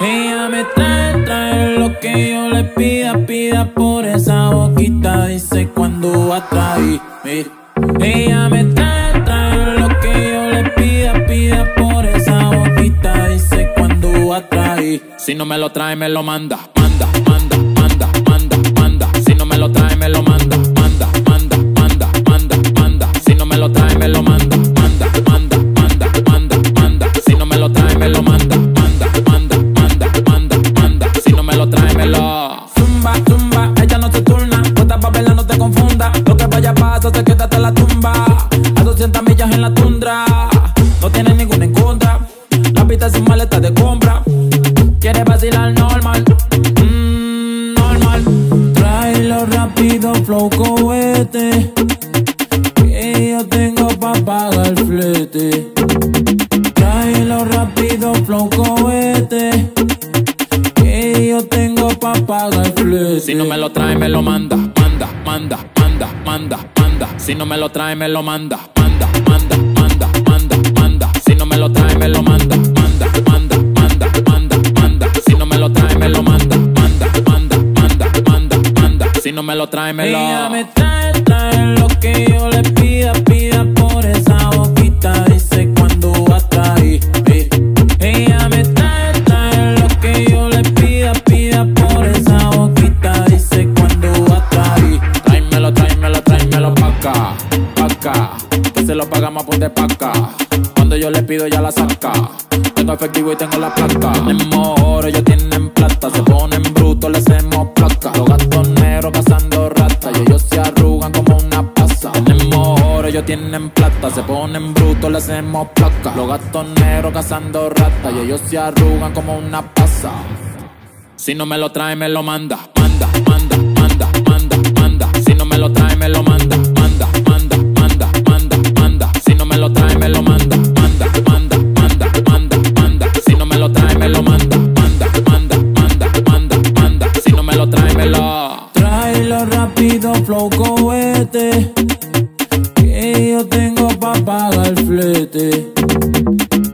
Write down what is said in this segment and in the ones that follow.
Ella me trae, trae lo que yo le pida, pida por esa boquita, dice cuando va a. Ella me trae, trae lo que yo le pida, pida por esa boquita, dice cuando va a traer. Si no me lo trae, me lo manda, que vaya pasa, se queda hasta la tumba. A 200 millas en la tundra, no tiene ninguna en contra. La pista sin maleta de compra. Quiere vacilar normal, mmm, normal. Tráelo rápido, flow cohete. Que yo tengo pa' pagar el flete. Tráelo rápido, flow cohete. Que yo tengo pa' pagar el flete. Si no me lo trae, me lo manda. Manda, manda, manda, manda. Si no me lo trae, me lo manda. Manda, manda, manda, manda, manda. Si no me lo trae, me lo manda. Manda, manda, manda, manda, manda. Si no me lo trae, me lo manda. Manda, manda, manda, manda, manda. Si no me lo trae, me lo acá, acá. Que se lo pagamos por de pa' acá. Cuando yo le pido, ya la saca. Tengo efectivo y tengo la placa. Tenemos oro, ellos tienen plata. Se ponen brutos, le hacemos placa. Los gatos negros cazando ratas. Y ellos se arrugan como una pasa. Tenemos oro, ellos tienen plata. Se ponen brutos, le hacemos placa. Los gatos negros cazando ratas. Y ellos se arrugan como una pasa. Si no me lo trae, me lo. Manda, manda, manda, Que yo tengo pa' pagar el flete.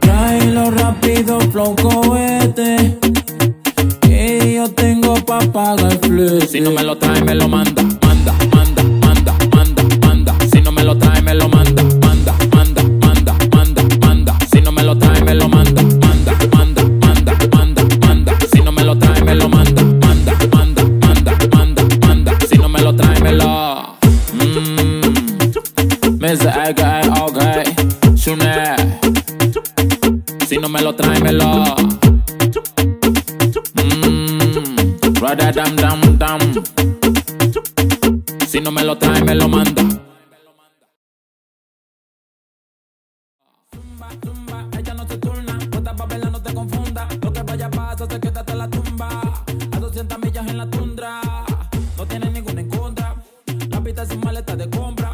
Tráelo rápido, flow cohete. Que yo tengo pa' pagar el flete. Si no me lo trae, me lo manda, Si no me lo trae, me lo. Mmm. Rada dam dam dam. Si no me lo trae, me lo manda. Zumba, zumba, ella no se turna. Puesta pa' verla, no te confunda. Lo que vaya pasa, se queda hasta la tumba. A 200 millas en la tundra. No tiene ninguna en contra. La pista sin maleta de compra.